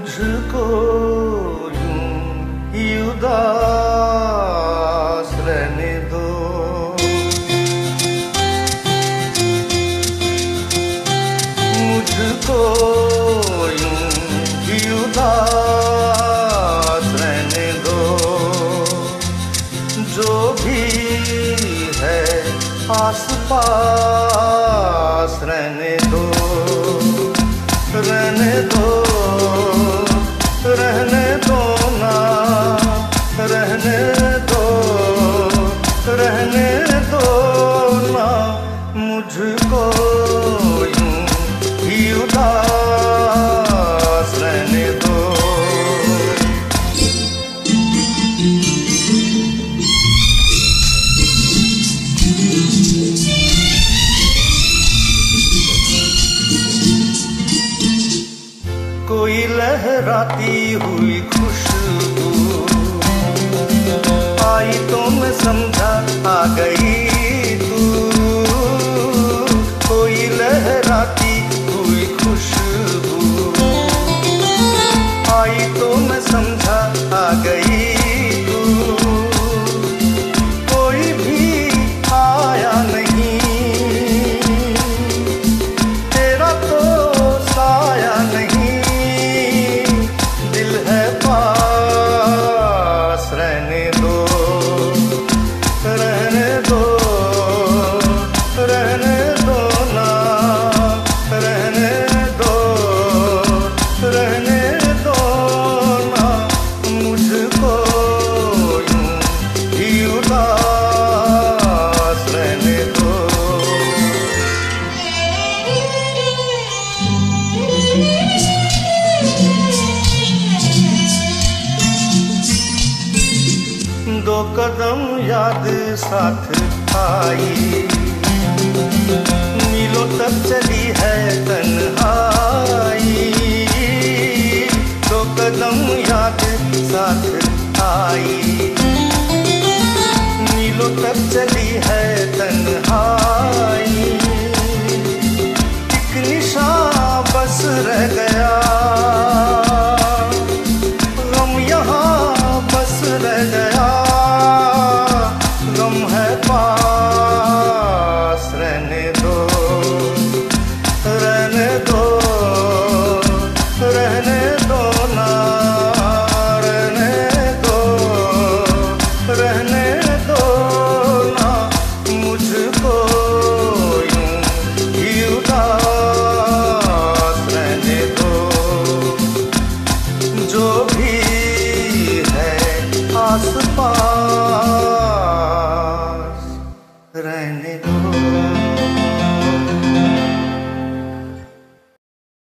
मुझको यूँ ही उदास रहने दो। मुझको यूँ ही उदास रहने दो। जो भी है आस पास रहने दो। रहने दो रहने दो ना मुझको यूँ ही उदास रहने दो। कोई लहराती हुई হয়তো दो कदम याद साथ आई मिलो तब चली है तन आई दो कदम याद साथ आई मिलो तब चली